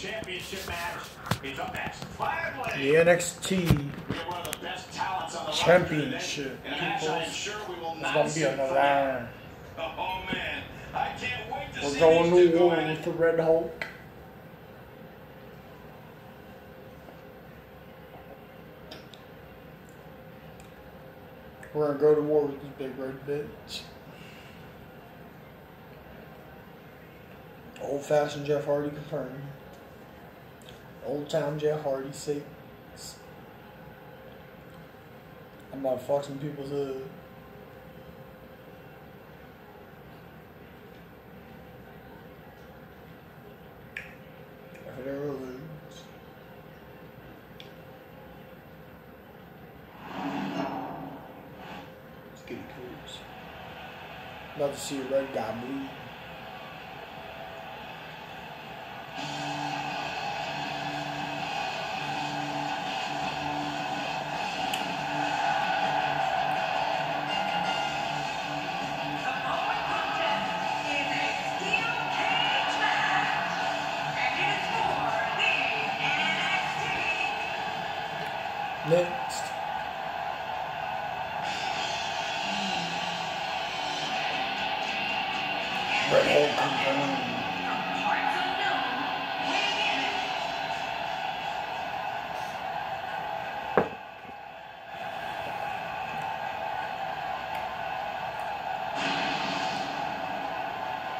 championship match is up next. The NXT we have one of the best talents on the Championship, today, in a match I am sure we will It's not gonna be the line. Oh man, I can't wait to We're see going to go war at with the Red Hulk. We're gonna go to war with this big red bitch. Old fashioned Jeff Hardy confirmed. Old time Jeff Hardy six. I'm about to fuck some people's hood. Let's get. Love to see a red guy bleed. Next. Red Hulk confirmed.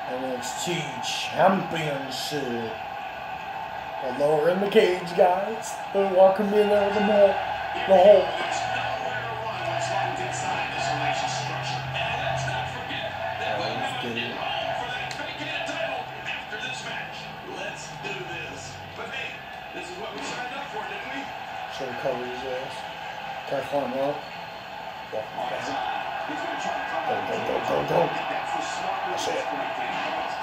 NXT Championship. We're lowering the cage, guys. They're walking in there with the Hulk. The to we? Should have covered his ass. Can't climb up. Walk back. To try to Go, go, go, go, go. That's the it.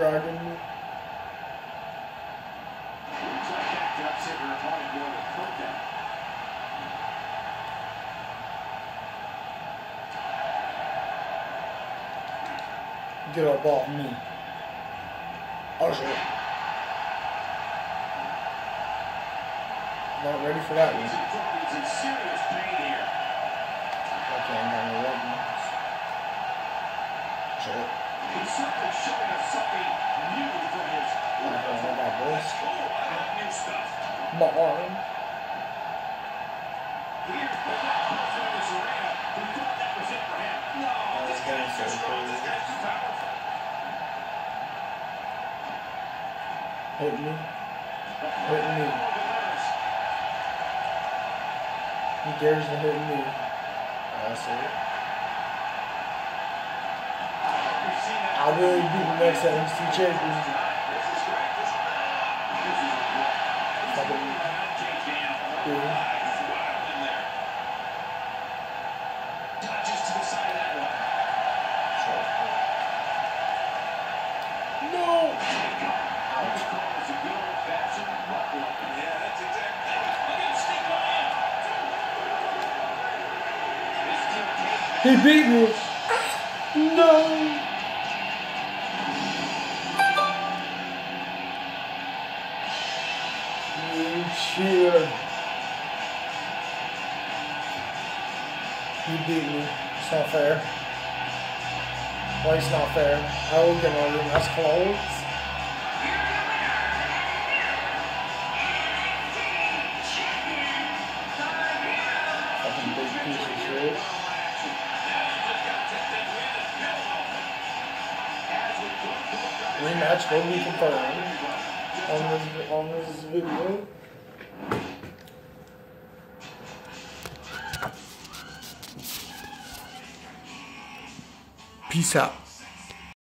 Them. Get up off me. Shit. Not ready for that one. Okay, I'm gonna rub this. He's certainly showing us something new from his. I don't know about this. Oh, I like new stuff. My. Here, but not in this arena. Who thought that was it for him? No, oh, this guy's too strong. This guy's too powerful. Hit me. Hit me. He dares to hit me. Oh, that's it. I will be the next NXT champion. This is great. This, You. You beat me. It's not fair. Why it's not fair? I will get my room. That's shit. Rematch will be confirmed on this on this video. Peace out.